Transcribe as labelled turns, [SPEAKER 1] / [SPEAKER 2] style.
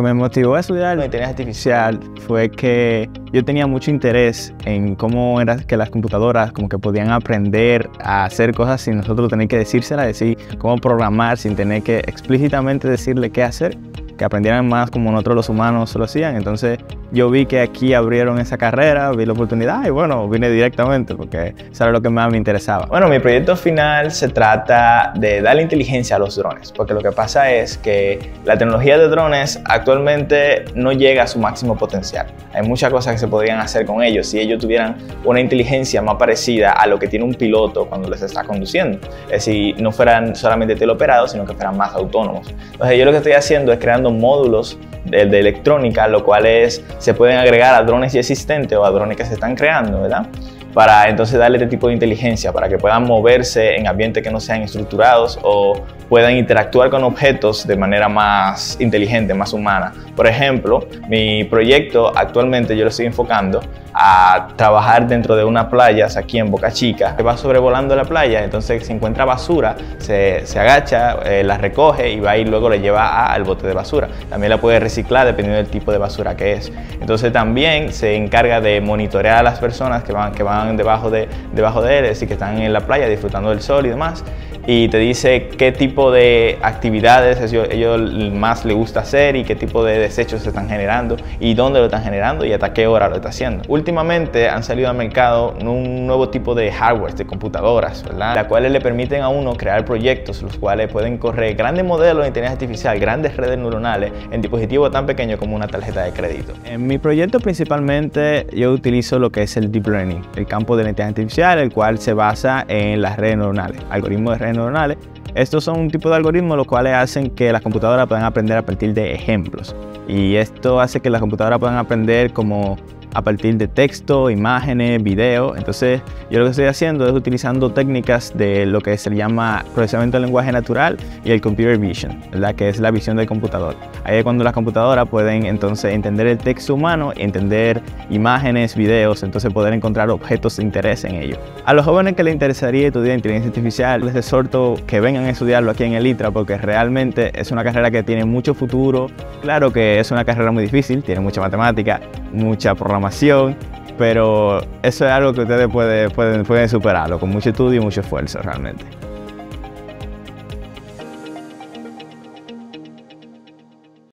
[SPEAKER 1] que me motivó a estudiar la inteligencia artificial fue que yo tenía mucho interés en cómo era que las computadoras como que podían aprender a hacer cosas sin nosotros tener que decírselas, decir cómo programar sin tener que explícitamente decirle qué hacer que aprendieran más como nosotros los humanos lo hacían. Entonces yo vi que aquí abrieron esa carrera, vi la oportunidad y bueno, vine directamente porque eso era lo que más me interesaba.
[SPEAKER 2] Bueno, mi proyecto final se trata de darle inteligencia a los drones, porque lo que pasa es que la tecnología de drones actualmente no llega a su máximo potencial. Hay muchas cosas que se podrían hacer con ellos si ellos tuvieran una inteligencia más parecida a lo que tiene un piloto cuando les está conduciendo. Es decir, no fueran solamente teleoperados, sino que fueran más autónomos. Entonces yo lo que estoy haciendo es creando módulos de, de, electrónica, lo cual es, se pueden agregar a drones ya existentes o a drones que se están creando, ¿verdad? Para entonces darle este tipo de inteligencia, para que puedan moverse en ambientes que no sean estructurados o puedan interactuar con objetos de manera más inteligente, más humana. Por ejemplo, mi proyecto actualmente yo lo estoy enfocando a trabajar dentro de una playa aquí en Boca Chica, que va sobrevolando la playa, entonces si encuentra basura, se, se agacha, eh, la recoge y va y luego la lleva al bote de basura. También la puede reciclar dependiendo del tipo de basura que es. Entonces también se encarga de monitorear a las personas que van, que van debajo, de, debajo de él, es que están en la playa disfrutando del sol y demás y te dice qué tipo de actividades ellos, ellos, más les gusta hacer y qué tipo de desechos se están generando y dónde lo están generando y hasta qué hora lo está haciendo. Últimamente han salido al mercado un nuevo tipo de hardware, de computadoras, ¿verdad? Las cuales le permiten a uno crear proyectos, los cuales pueden correr grandes modelos de inteligencia artificial, grandes redes neuronales en dispositivos tan pequeños como una tarjeta de crédito.
[SPEAKER 1] En mi proyecto principalmente yo utilizo lo que es el Deep Learning, el campo de la inteligencia artificial, el cual se basa en las redes neuronales, algoritmos de redes neuronales. Estos son un tipo de algoritmos los cuales hacen que las computadoras puedan aprender a partir de ejemplos. Y esto hace que las computadoras puedan aprender como a partir de texto, imágenes, video. Entonces, yo lo que estoy haciendo es utilizando técnicas de lo que se llama procesamiento del lenguaje natural y el computer vision, ¿verdad? que es la visión del computador. Ahí es cuando las computadoras pueden entonces entender el texto humano, entender imágenes, videos, entonces poder encontrar objetos de interés en ellos. A los jóvenes que les interesaría estudiar inteligencia artificial, les exhorto que vengan a estudiarlo aquí en el ITRA porque realmente es una carrera que tiene mucho futuro. Claro que es una carrera muy difícil, tiene mucha matemática, mucha programación, pero eso es algo que ustedes pueden, pueden, pueden superarlo con mucho estudio y mucho esfuerzo realmente.